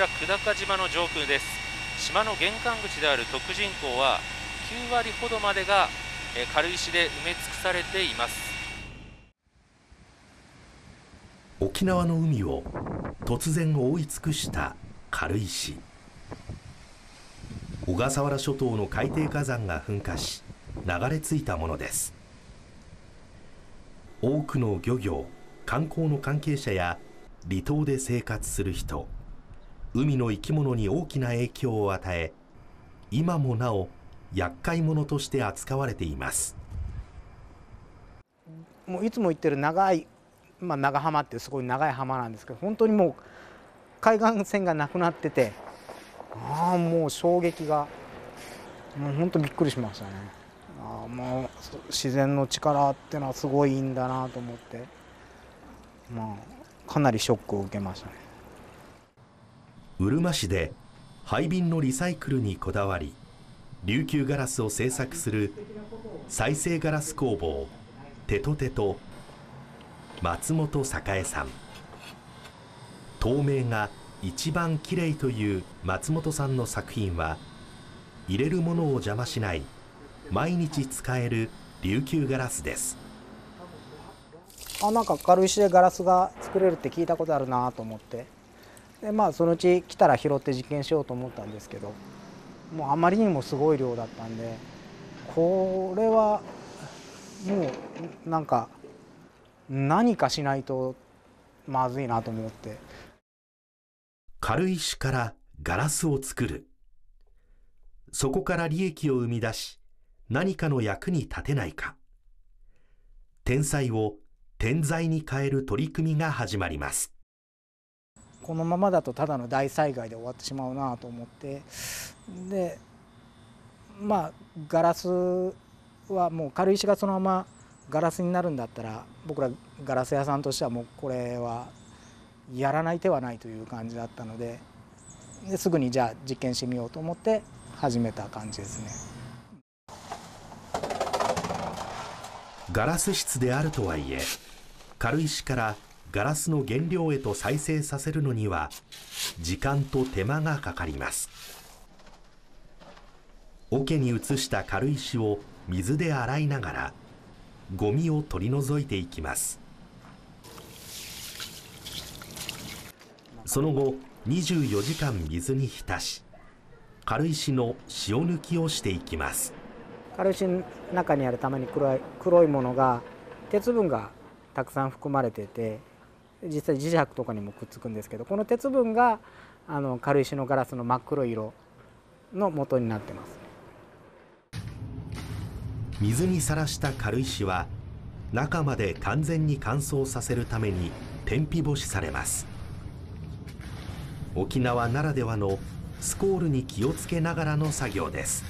ら久高島の上空です。島の玄関口である徳人港は9割ほどまでが軽石で埋め尽くされています。沖縄の海を突然覆い尽くした軽石。小笠原諸島の海底火山が噴火し流れ着いたものです。多くの漁業観光の関係者や離島で生活する人。海の生き物に大きな影響を与え今もなお厄介者として扱われています。もういつも言ってる長い、まあ、長浜ってすごい長い浜なんですけど本当にもう海岸線がなくなっててああもう衝撃がもう本当びっくりしましたね。ああもう自然の力っていうのはすごいいいんだなと思ってまあかなりショックを受けましたね。うるま市で廃瓶のリサイクルにこだわり琉球ガラスを製作する再生ガラス工房テトテト松本栄さん。透明が一番きれいという松本さんの作品は入れるものを邪魔しない毎日使える琉球ガラスです。あなんか軽石でガラスが作れるって聞いたことあるなと思って。でまあそのうち来たら拾って実験しようと思ったんですけどもうあまりにもすごい量だったんでこれはもうなんか何かしないとまずいなと思って。軽石からガラスを作る。そこから利益を生み出し何かの役に立てないか。天才を天材に変える取り組みが始まります。このままだとただの大災害で終わってしまうなと思って。でまあガラスはもう軽石がそのままガラスになるんだったら僕らガラス屋さんとしてはもうこれはやらない手はないという感じだったのでですぐにじゃあ実験してみようと思って始めた感じですね。ガラス質であるとはいえ軽石からガラスの原料へと再生させるのには時間と手間がかかります。桶に移した軽石を水で洗いながらゴミを取り除いていきます。その後24時間水に浸し軽石の塩抜きをしていきます。軽石の中にあるたまに黒い黒いものが鉄分がたくさん含まれてて実際磁石とかにもくっつくんですけどこの鉄分があの軽石のガラスの真っ黒い色の元になってます。水にさらした軽石は中まで完全に乾燥させるために天日干しされます。沖縄ならではのスコールに気をつけながらの作業です。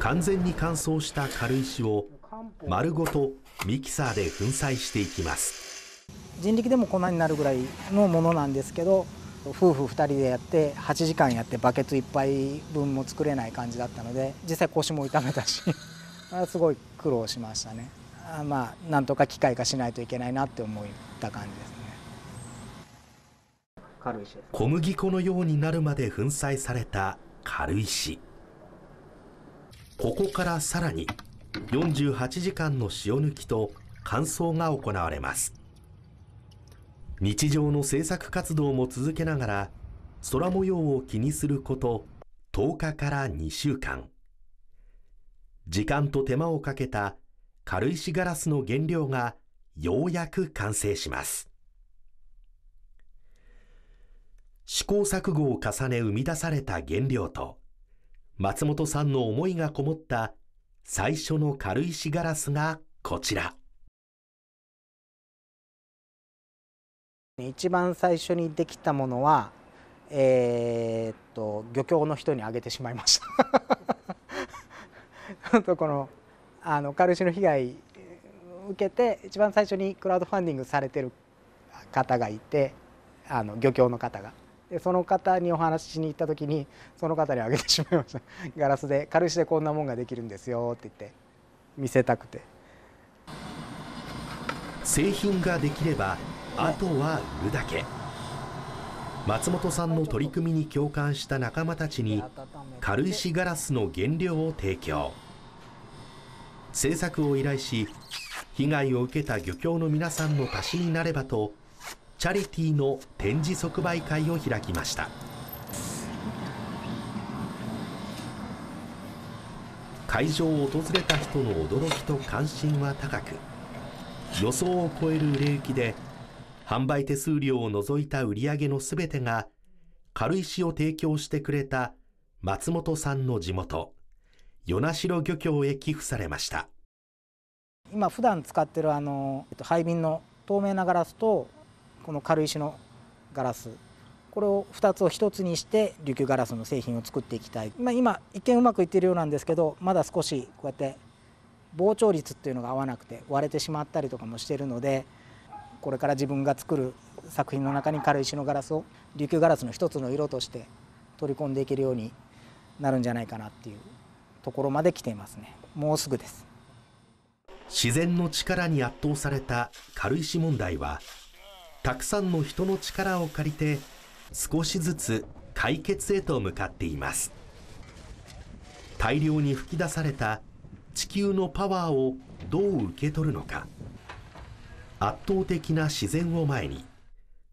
完全に乾燥した軽石を丸ごとミキサーで粉砕していきます。人力でも粉になるぐらいのものなんですけど夫婦2人でやって8時間やってバケツ1杯分も作れない感じだったので実際腰も痛めたし すごい苦労しましたね。まあなんとか機械化しないといけないなって思った感じですね。軽石小麦粉のようになるまで粉砕された軽石。ここからさらに48時間の塩抜きと乾燥が行われます。日常の制作活動も続けながら空模様を気にすること10日から2週間。時間と手間をかけた軽石ガラスの原料がようやく完成します。試行錯誤を重ね生み出された原料と松本さんの思いがこもった最初の軽石ガラスがこちら。一番最初にできたものはえー、っと漁協の人にあげてしまいました。とこのあの軽石の被害受けて一番最初にクラウドファンディングされてる方がいてあの漁協の方が。でその方にお話ししに行った時にその方にあげてしまいました。ガラスで軽石でこんなもんができるんですよって言って見せたくて。製品ができればあとは売るだけ。松本さんの取り組みに共感した仲間たちに軽石ガラスの原料を提供。制作を依頼し被害を受けた漁協の皆さんの足しになればとチャリティーの展示即売会を開きました。会場を訪れた人の驚きと関心は高く予想を超える売れ行きで販売手数料を除いた売り上げのすべてが軽石を提供してくれた松本さんの地元与那城漁協へ寄付されました。今普段使ってるあの廃瓶の透明なガラスとこの軽石のガラス。これを2つを1つにして琉球ガラスの製品を作っていきたい、まあ、今一見うまくいってるようなんですけどまだ少しこうやって膨張率っていうのが合わなくて割れてしまったりとかもしてるのでこれから自分が作る作品の中に軽石のガラスを琉球ガラスの一つの色として取り込んでいけるようになるんじゃないかなっていうところまで来ていますね。もうすぐです。自然の力に圧倒された軽石問題はたくさんの人の力を借りて少しずつ解決へと向かっています。大量に噴き出された地球のパワーをどう受け取るのか。圧倒的な自然を前に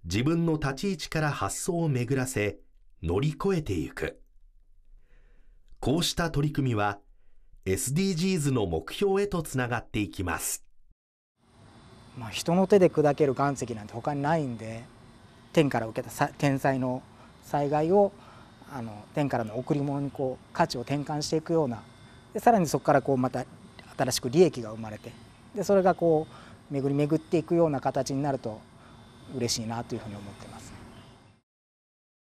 自分の立ち位置から発想を巡らせ乗り越えていく。こうした取り組みは SDGs の目標へとつながっていきます。まあ、人の手で砕ける岩石なんて他にないんで天から受けた天災の災害をあの天からの贈り物にこう価値を転換していくようなでさらにそこからこうまた新しく利益が生まれてでそれがこう巡り巡っていくような形になると嬉しいなというふうに思ってます。